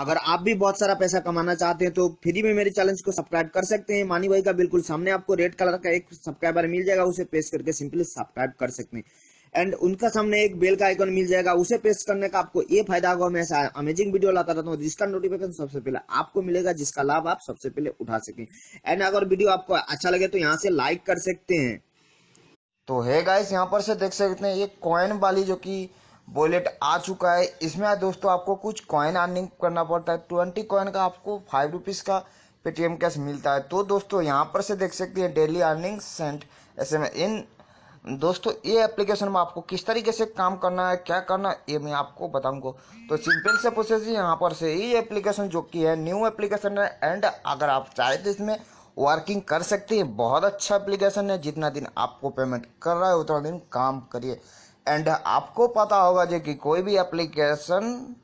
अगर आप भी बहुत सारा पैसा कमाना चाहते हैं तो फ्री में मेरे चैनल को सब्सक्राइब कर सकते हैं। मानी भाई का बिल्कुल सामने आपको रेड कलर का एक सब्सक्राइबर मिल जाएगा, उसे पेश करके सिंपली सब्सक्राइब कर सकते हैं। एंड उनका सामने एक बेल का आइकन मिल जाएगा, उसे पेश करने का आपको ये फ़ायदा होगा। मैं ऐसा अमेजिंग वीडियो लाता रहता हूँ, जिसका नोटिफिकेशन सबसे पहले आपको मिलेगा, जिसका लाभ आप सबसे पहले उठा सकें। एंड अगर वीडियो आपको अच्छा लगे तो यहाँ से लाइक कर सकते हैं। तो है गाइस यहाँ पर से देख सकते हैं, ये कॉइन वाली जो कि वॉलेट आ चुका है। इसमें दोस्तों आपको कुछ कॉइन अर्निंग करना पड़ता है। ट्वेंटी कॉइन का आपको फाइव रुपीज़ का पेटीएम कैश मिलता है। तो दोस्तों, यहाँ पर से देख सकते हैं डेली अर्निंग सेंट ऐसे में इन दोस्तों, ये एप्लीकेशन में आपको किस तरीके से काम करना है, क्या करना है, ये मैं आपको बताऊँगा। तो सिंपल से प्रोसेस यहाँ पर से ये एप्लीकेशन जो कि है न्यू एप्लीकेशन है। एंड अगर आप चाहे तो इसमें वर्किंग कर सकते हैं। बहुत अच्छा एप्लीकेशन है। जितना दिन आपको पेमेंट कर रहा है, उतना दिन काम करिए। एंड आपको पता होगा जो कि कोई भी एप्लीकेशन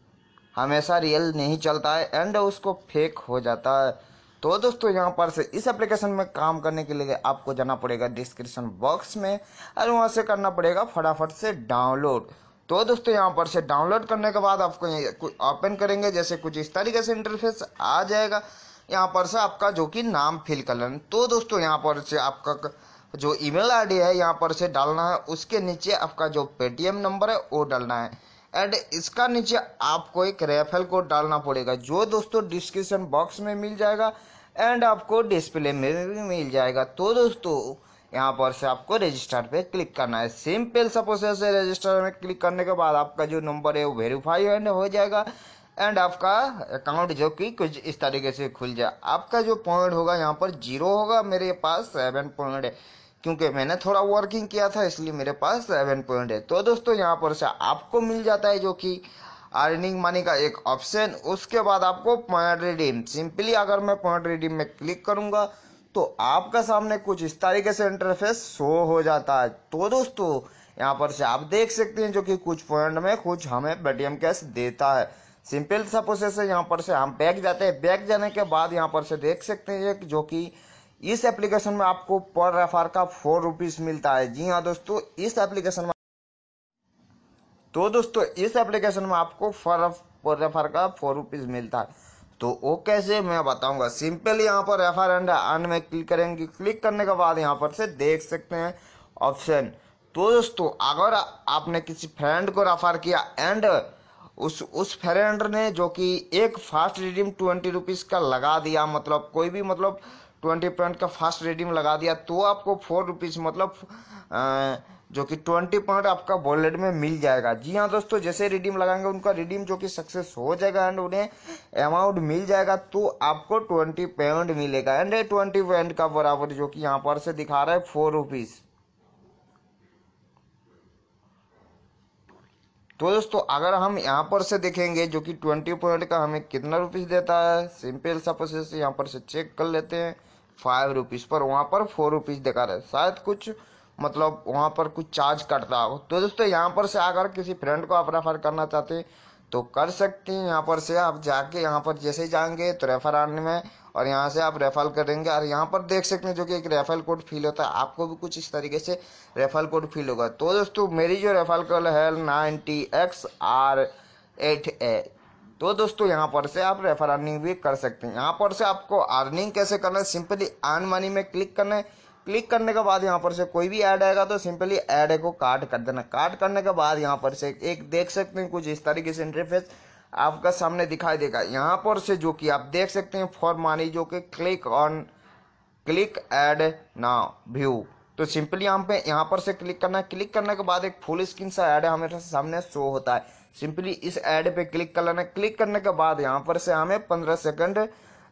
हमेशा रियल नहीं चलता है एंड उसको फेक हो जाता है। तो दोस्तों, यहाँ पर से इस एप्लीकेशन में काम करने के लिए आपको जाना पड़ेगा डिस्क्रिप्शन बॉक्स में और वहाँ से करना पड़ेगा फटाफट से डाउनलोड तो दोस्तों, यहाँ पर से डाउनलोड करने के बाद आपको ओपन करेंगे, जैसे कुछ इस तरीके से इंटरफेस आ जाएगा। यहाँ पर से आपका जो कि नाम फिल कर लेना तो दोस्तों, यहाँ पर से आपका जो ईमेल आईडी है यहाँ पर से डालना है, उसके नीचे आपका जो पेटीएम नंबर है, वो डालना है। एंड इसका नीचे आपको एक रेफल कोड डालना पड़ेगा, जो दोस्तों डिस्क्रिप्शन बॉक्स में मिल जाएगा एंड आपको डिस्प्ले में भी मिल जाएगा। तो दोस्तों, यहाँ पर से आपको रजिस्टर पे क्लिक करना है। सिंपल सा प्रोसेस है रजिस्टर में क्लिक करने के बाद आपका जो नंबर है, वो वेरीफाई हो जाएगा। एंड आपका अकाउंट जो कि कुछ इस तरीके से खुल जाए। आपका जो पॉइंट होगा, यहाँ पर ज़ीरो होगा मेरे पास सेवन पॉइंट है। क्योंकि मैंने थोड़ा वर्किंग किया था, इसलिए मेरे पास सेवन पॉइंट है। तो दोस्तों, यहाँ पर से आपको मिल जाता है जो कि अर्निंग मनी का एक ऑप्शन उसके बाद आपको पॉइंट रिडीम सिंपली अगर मैं पॉइंट रिडीम में क्लिक करूँगा तो आपका सामने कुछ इस तरीके से इंटरफेस शो हो जाता है। तो दोस्तों, यहाँ पर से आप देख सकते हैं जो कि कुछ पॉइंट में कुछ हमें पेटीएम कैश देता है। सिंपल सा प्रोसेस है, यहाँ पर से हम बैक जाते हैं। बैक जाने के बाद यहाँ पर से देख सकते हैं जो कि इस एप्लीकेशन में आपको पर रेफर का फोर रुपीज़ मिलता है। जी हाँ दोस्तों, इस एप्लीकेशन में तो दोस्तों, इस एप्लीकेशन में आपको फर पर रेफर का फोर रुपीज़ मिलता है। तो वो कैसे मैं बताऊँगा, सिंपल यहाँ पर रेफर एंड में क्लिक करेंगे। क्लिक करने के बाद यहाँ पर से देख सकते हैं ऑप्शन तो दोस्तों, अगर आपने किसी फ्रेंड को रेफर किया एंड उस उस फ्रेंड ने जो कि एक फास्ट रिडीम ट्वेंटी रुपीज़ का लगा दिया मतलब कोई भी मतलब ट्वेंटी पॉइंट का फास्ट रिडीम लगा दिया तो आपको फोर रुपीज़ मतलब आ, जो कि ट्वेंटी पॉइंट आपका वॉलेट में मिल जाएगा। जी हाँ दोस्तों जैसे रिडीम लगाएँगे उनका रिडीम जो कि सक्सेस हो जाएगा एंड उन्हें अमाउंट मिल जाएगा तो आपको ट्वेंटी पॉइंट मिलेगा। एंड ट्वेंटी पॉइंट का बराबर जो कि यहाँ पर से दिखा रहा है फोर रुपीज़ तो दोस्तों, अगर हम यहाँ पर से देखेंगे जो कि ट्वेंटी पॉइंट का हमें कितना रुपीज़ देता है, सिंपल सा प्रोसेस यहाँ पर से चेक कर लेते हैं। फाइव रुपीज़ पर, वहाँ पर फोर रुपीज़ दिखा रहे शायद कुछ मतलब वहाँ पर कुछ चार्ज कटता हो। तो दोस्तों, यहाँ पर से अगर किसी फ्रेंड को आप रेफर करना चाहते हैं तो कर सकते हैं यहाँ पर से। आप जाके यहाँ पर जैसे जाएँगे तो रेफर आने में और यहाँ से आप रेफर करेंगे और यहाँ पर देख सकते हैं जो कि एक रेफर कोड फील होता है। आपको भी कुछ इस तरीके से रेफर कोड फील होगा। तो दोस्तों, मेरी जो रेफर कोड है ninety X R eight A तो दोस्तों, यहाँ पर से आप रेफर अर्निंग भी कर सकते हैं। यहाँ पर से आपको अर्निंग कैसे करना है? सिंपली अर्न मनी में क्लिक करना है। क्लिक करने के बाद यहाँ पर से कोई भी ऐड आएगा तो सिंपली ऐड को काट कर देना। काट करने के बाद यहाँ पर से एक देख सकते हैं, कुछ इस तरीके से इंटरफेस आपका सामने दिखाई देगा। यहाँ पर से जो कि आप देख सकते हैं फॉर मानी जो कि click on click ad now view तो सिंपली यहाँ पे, यहाँ पर से क्लिक करना है। क्लिक करने के बाद एक फुल स्क्रीन सा ऐड हमें सामने शो होता है। सिंपली इस ऐड पे क्लिक कर लेना। क्लिक करने के बाद यहाँ पर से हमें पंद्रह सेकंड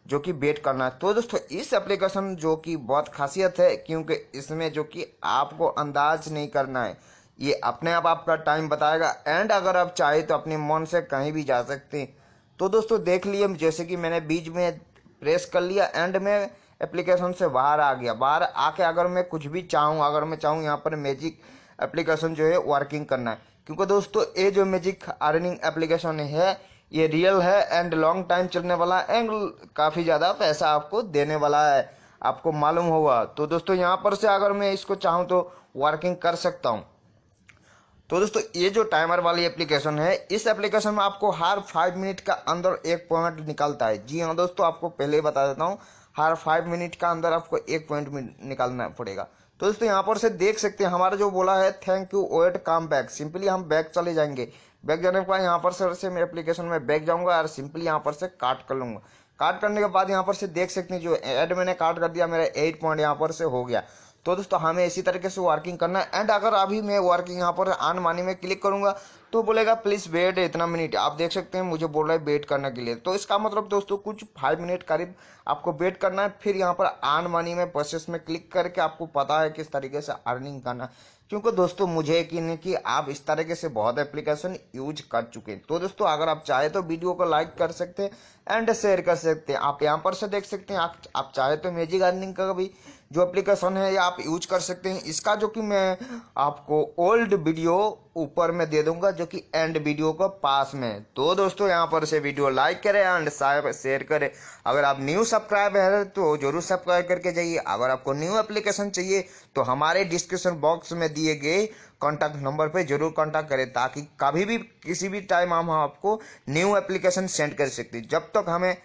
जो कि वेट करना है। तो दोस्तों, इस एप्लीकेशन जो कि बहुत खासियत है, क्योंकि इसमें जो कि आपको अंदाज नहीं करना है। ये अपने आप, आपका टाइम बताएगा। एंड अगर आप चाहे तो अपने मन से कहीं भी जा सकते हैं। तो दोस्तों, देख लिए जैसे कि मैंने बीच में प्रेस कर लिया एंड में एप्लीकेशन से बाहर आ गया। बाहर आके अगर मैं कुछ भी चाहूँ, अगर मैं चाहूँ, यहाँ पर मैजिक एप्लीकेशन जो है वर्किंग करना है। क्योंकि दोस्तों, ये जो मैजिक अर्निंग एप्लीकेशन है ये रियल है एंड लॉन्ग टाइम चलने वाला एंड काफ़ी ज़्यादा पैसा आपको देने वाला है। आपको मालूम होगा। तो दोस्तों, यहाँ पर से अगर मैं इसको चाहूँ तो वर्किंग कर सकता हूँ। तो दोस्तों, ये जो टाइमर वाली एप्लीकेशन है, इस एप्लीकेशन में आपको हर फाइव मिनट का अंदर एक पॉइंट निकालता है। जी हाँ दोस्तों, आपको पहले ही बता देता हूँ, हर फाइव मिनट का अंदर आपको एक पॉइंट निकालना पड़ेगा। तो दोस्तों, यहाँ पर से देख सकते हैं, हमारा जो बोला है thank you wait come back simply हम बैक चले जाएँगे। बैक जाने के बाद यहाँ पर से, से मैं एप्लीकेशन में बैक जाऊँगा और सिंपली यहाँ पर से काट कर लूँगा। काट करने के बाद यहाँ पर से देख सकते हैं जो एड मैंने काट कर दिया मेरा एट पॉइंट यहाँ पर से हो गया। तो दोस्तों हमें इसी तरीके से वर्किंग करना है। एंड अगर अभी मैं वर्किंग यहाँ पर आन मानी में क्लिक करूँगा तो बोलेगा प्लीज़ वेट इतना मिनट आप देख सकते हैं मुझे बोल रहा है वेट करने के लिए. तो इसका मतलब दोस्तों कुछ फाइव मिनट करीब आपको वेट करना है। फिर यहाँ पर आन मनी में प्रोसेस में क्लिक करके आपको पता है किस तरीके से अर्निंग करना क्योंकि दोस्तों मुझे यकीन है कि आप इस तरीके से बहुत एप्लीकेशन यूज़ कर चुके हैं। तो दोस्तों अगर आप चाहे तो वीडियो को लाइक कर सकते हैं एंड शेयर कर सकते हैं। आप यहाँ पर से देख सकते हैं आप, आप चाहे तो मैजिक अर्निंग का भी जो एप्लीकेशन है, ये आप यूज़ कर सकते हैं। इसका जो कि मैं आपको ओल्ड वीडियो ऊपर में दे दूँगा, जो कि एंड वीडियो को पास में। तो दोस्तों, यहाँ पर से वीडियो लाइक करें एंड शेयर करें। अगर आप न्यू सब्सक्राइब है तो ज़रूर सब्सक्राइब करके जाइए। अगर आपको न्यू एप्लीकेशन चाहिए तो हमारे डिस्क्रिप्शन बॉक्स में दिए गए कॉन्टैक्ट नंबर पे ज़रूर कॉन्टैक्ट करें, ताकि कभी भी, किसी भी टाइम हम आपको न्यू एप्लीकेशन सेंड कर सकते जब तक हमें